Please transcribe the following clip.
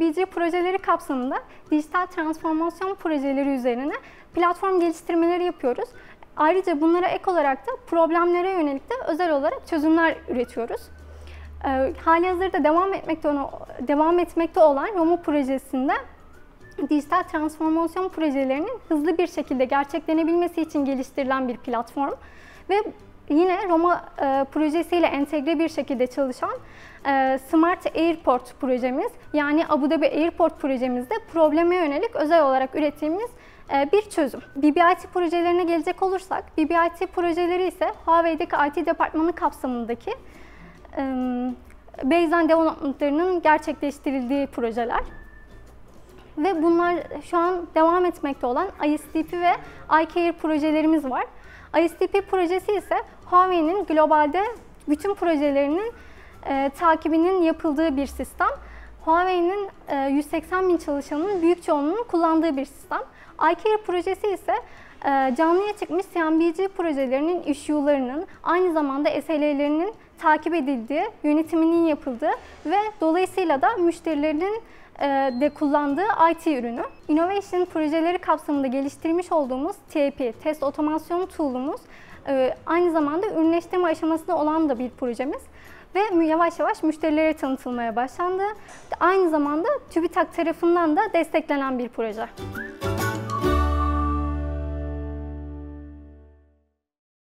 BBG projeleri kapsamında dijital transformasyon projeleri üzerine platform geliştirmeleri yapıyoruz. Ayrıca bunlara ek olarak da problemlere yönelik de özel olarak çözümler üretiyoruz. E, hali devam etmekte, devam etmekte olan Roma projesinde dijital transformasyon projelerinin hızlı bir şekilde gerçeklenebilmesi için geliştirilen bir platform ve yine Roma e, projesiyle entegre bir şekilde çalışan e, Smart Airport projemiz yani Abu Dhabi Airport projemizde probleme yönelik özel olarak ürettiğimiz e, bir çözüm. BBIT projelerine gelecek olursak, BBIT projeleri ise Huawei'deki IT departmanı kapsamındaki e, baseline development'larının gerçekleştirildiği projeler. Ve bunlar şu an devam etmekte olan ISTP ve iCare projelerimiz var. ISTP projesi ise Huawei'nin globalde bütün projelerinin e, takibinin yapıldığı bir sistem. Huawei'nin e, 180 bin çalışanının büyük çoğunluğunun kullandığı bir sistem. iCare projesi ise e, canlıya çıkmış CMBG projelerinin issue'larının aynı zamanda SLA'lerinin takip edildiği, yönetiminin yapıldığı ve dolayısıyla da müşterilerin e, de kullandığı IT ürünü. Innovation projeleri kapsamında geliştirmiş olduğumuz TAP, test otomasyon tool'umuz e, aynı zamanda ürünleştirme aşamasında olan da bir projemiz ve yavaş yavaş müşterilere tanıtılmaya başlandı. Aynı zamanda TÜBİTAK tarafından da desteklenen bir proje.